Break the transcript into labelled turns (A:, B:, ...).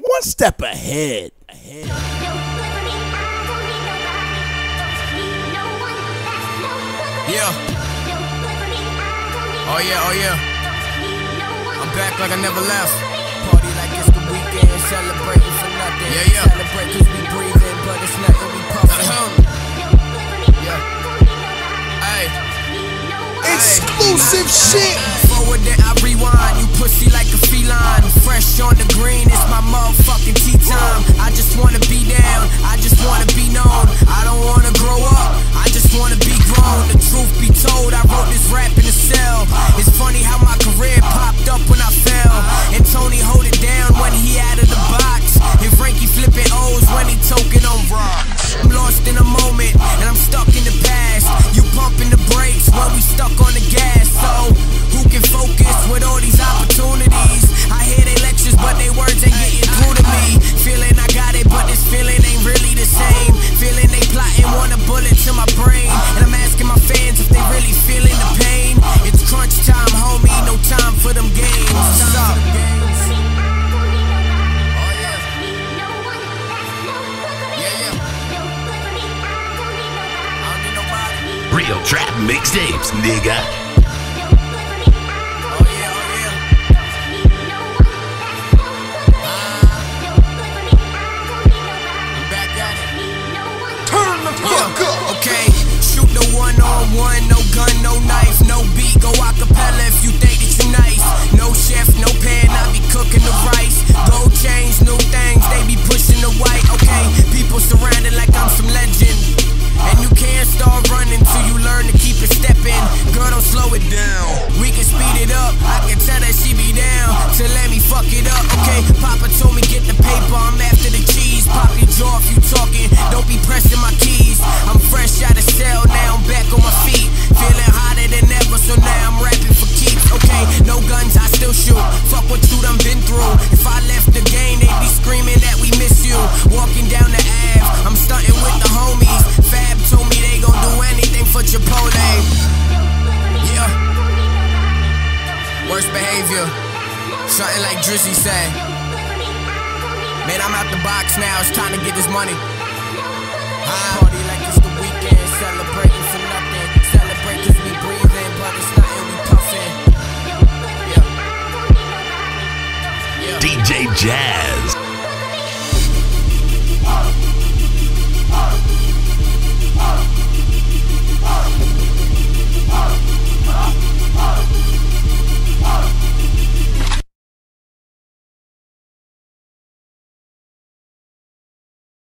A: one step ahead. Ahead.
B: Yeah. Oh yeah, oh yeah. I'm back like I never left. Party like it's the weekend, celebrating for nothing. Yeah, yeah. Celebrate cause we breathing, but it's nothing we puffin'. yeah. Hey.
A: Exclusive shit.
B: Forward then
C: Real trap mixtapes, nigga.
B: Oh yeah, oh yeah. I'm back at it.
A: Turn the fuck up.
B: Okay, shoot the one on one, no gun, no knife, no beat, go acapella if you think that you nice. No chef, no pan, I be cooking the rice. Gold chains, new things, they be pushing the white. Okay, people surrounded like I'm some legend. You can't start running till you learn to keep it stepping. Girl, don't slow it down. We can speed it up. I can tell that she be down to let me fuck it up. Okay, Papa told me get the paper. I'm after the cheese. Pop your jaw if you talking. Don't be pressing my keys. I'm fresh out of cell now. I'm back on my feet. Feeling hotter than ever. So now I'm rapping for keeps. Okay, no guns. I still shoot. Fuck what you done been through. If I left the game, they'd be screaming that we miss you. Walking down the Ave. Chipotle. Yeah. Worst behavior. Something like Drizzy said. Man, I'm out the box now. It's time to get this money. Huh? Party like it's the weekend. Celebrating for nothing. Celebrate cause we breathing, but it's we puffin'. Yeah. Yeah.
C: DJ Jazz.